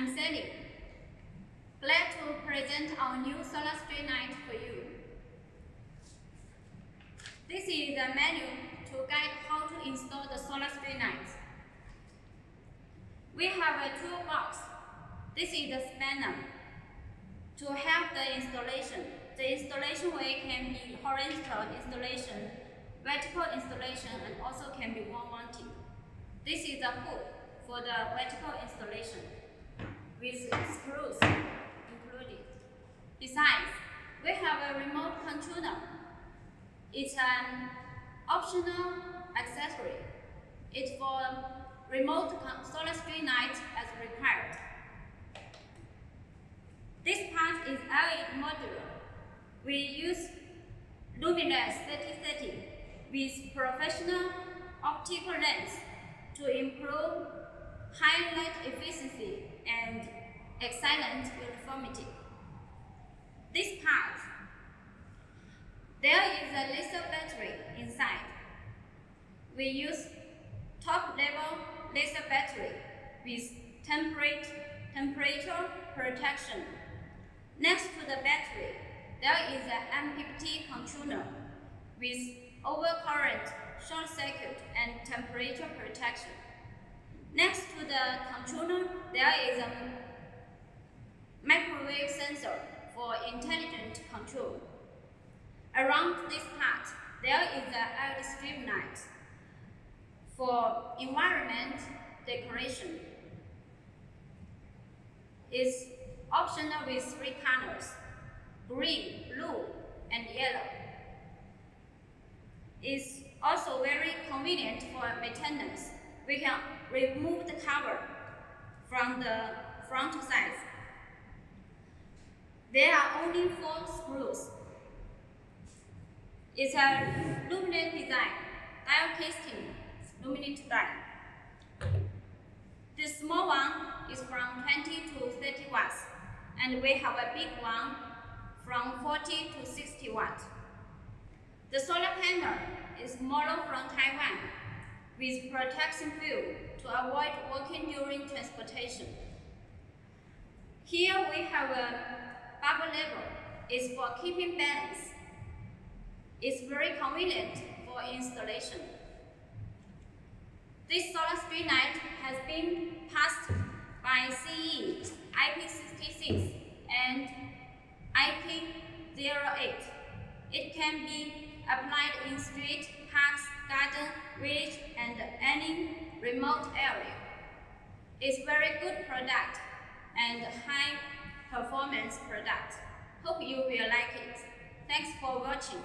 I'm Sally. Glad to present our new solar street light for you. This is the manual to guide how to install the solar street light. We have a toolbox. This is the spanner. To help the installation, the installation way can be horizontal installation, vertical installation, and also can be mounting. This is the hook for the vertical installation with screws included. Besides, we have a remote controller. It's an optional accessory. It's for remote solar street light as required. This part is LED modular. We use Lumileds 3030 with professional optical lens to improve high light efficiency and excellent uniformity. This part, there is a laser battery inside. We use top level laser battery with temperature, temperature protection. Next to the battery, there is an MPPT controller with overcurrent, short circuit, and temperature protection. Next the controller, there is a microwave sensor for intelligent control. Around this part, there is a LED strip light for environment decoration. It's optional with three colors, green, blue, and yellow. It's also very convenient for maintenance. We can remove the cover from the front side. There are only four screws. It's a luminant design, die casting, luminant die. The small one is from 20 to 30 watts, and we have a big one from 40 to 60 watts. The solar panel is model from Taiwan with protection film to avoid walking during transportation. Here we have a bubble level. It's for keeping balance. It's very convenient for installation. This solar street light has been passed by CE IP66 and IK08. It can be applied in street, parks, garden, village, and any remote area. It's very good product and high performance product. Hope you will like it. Thanks for watching.